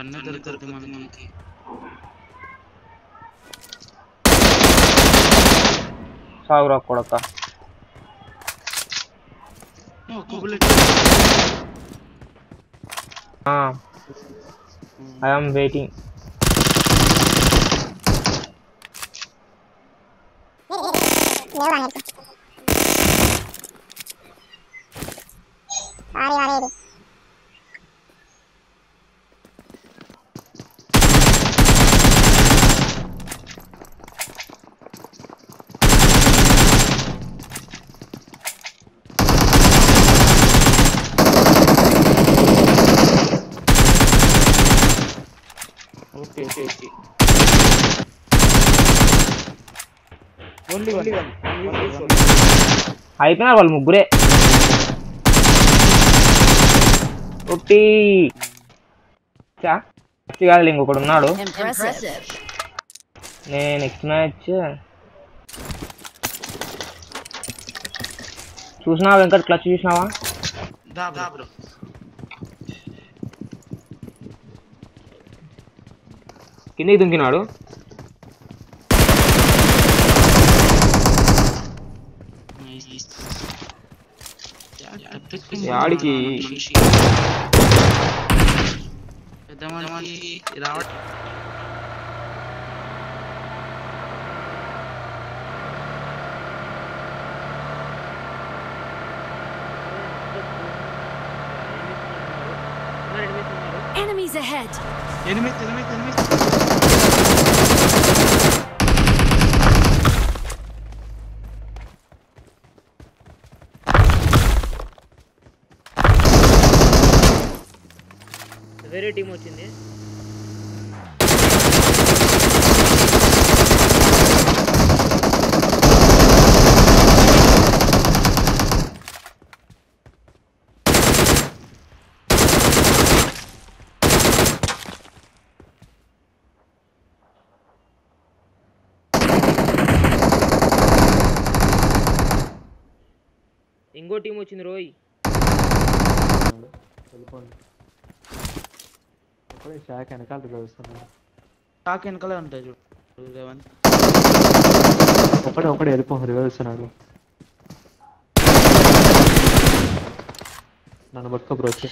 కన్ను దొరుకుతుంది మనకి సాగురా కొడక ఒక్క bullet I am waiting okay okay అయిపోయినారు వాళ్ళు ముగ్గురే. ఒకటి కాదు ఇంకొకడు ఉన్నాడు. నేను నెక్స్ట్ మ్యాచ్ చూసినావా వెంకట్ క్లచ్ చూసినావా? కిందకి దుంకినాడు నైస్ యాడికి? మనిషి పెద్ద మనిషి రావట్ Enemies ahead. ఎనిమిది ఎనిమిది ఎనిమిది వేరే టీం వచ్చింది. ఇంకో టీం వచ్చింది రోయ్. వెళ్ళిపోండి ఒకడే షాక్ వెనకాల తెలుస్తున్నాడు టాక్ వెనకాలే ఉంటాయి చూడు. రేవంత్ ఒకడే ఒకడే వెళ్ళిపో రివర్స్తున్నాడు నన్ను పట్టుకో బ్రో వచ్చి.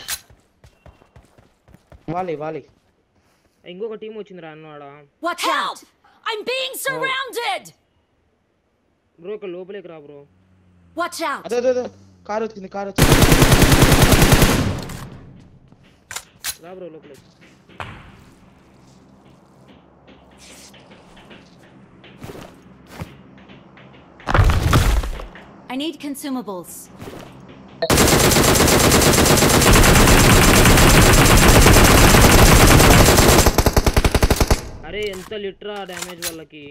వాలి వాలి ఇంకొక టీం వచ్చింది రా అన్నవాడా? Watch out! I'm being surrounded! Bro ఇక్కడ లోపలికి రా బ్రో. Watch out! అదే అదే అదే. కార్ వచ్చింది కార్ వచ్చింది. రా బ్రో లోపలికి I need consumables. అరే ఎంత లిటరా డ్యామేజ్ వాళ్ళకి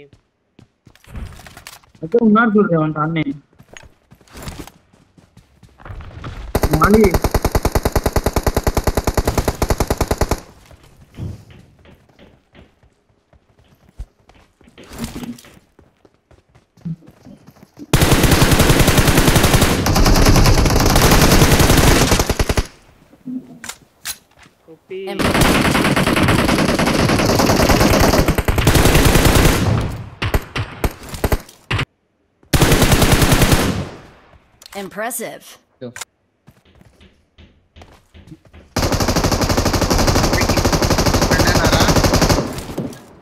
అయితే ఉన్నాడు చూడు రేవంత్ అన్నే మాలి एमपी Impressive. Go.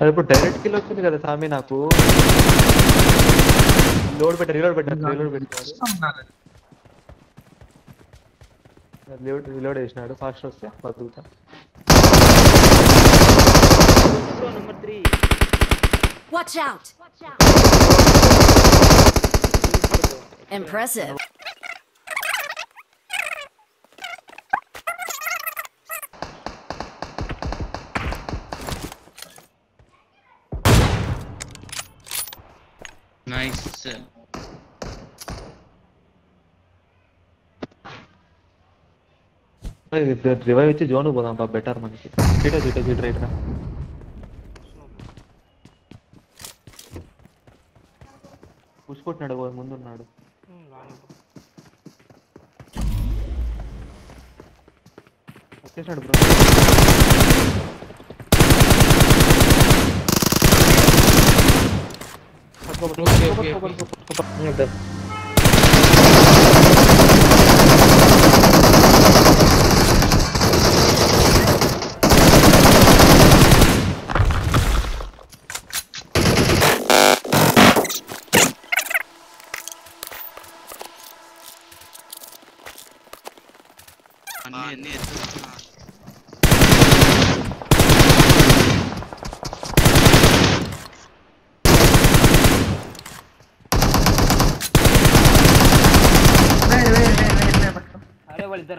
अरे वो डायरेक्ट किलो क्यों नहीं कर रहा था आमिन आपको लोड पे लोड पे लोड पे हाँ। రీలోడ్ రీలోడ్ వేసినాడు ఫాస్ట్ వస్తే బతుకుతా bro number three Watch out! Impressive. Nice Revive ఇచ్చి జోన్ పోదాం బా బెటర్ మనకి సీటా సీటా సీట్ రైట్ రా పుష్కొట్టినాడు ముందున్నాడు వచ్చేసాడు బ్రో ఓకే ఓకే volver